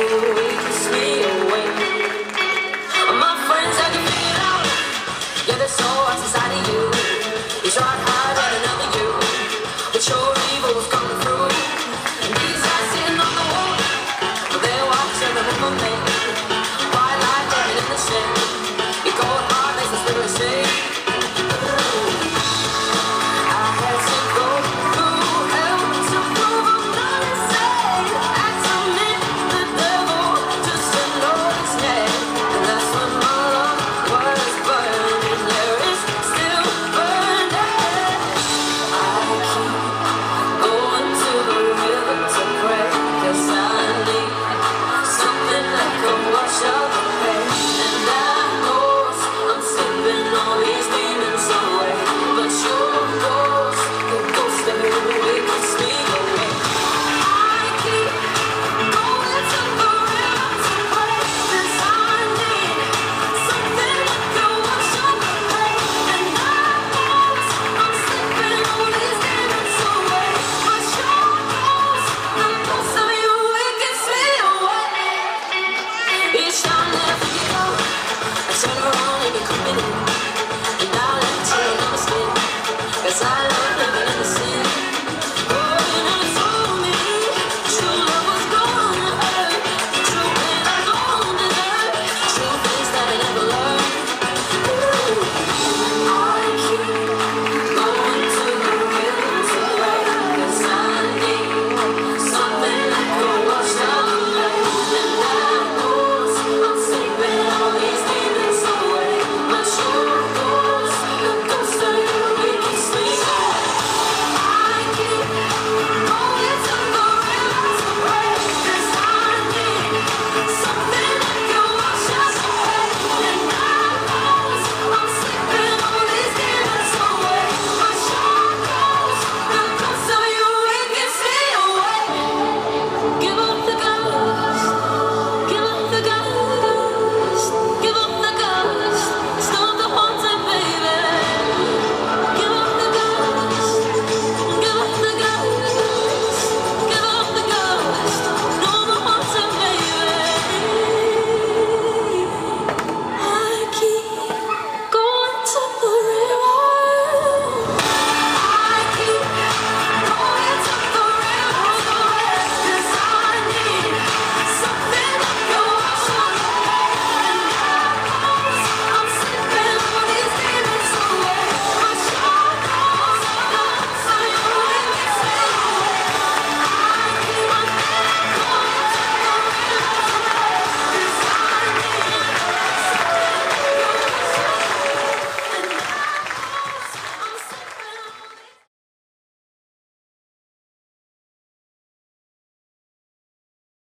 you.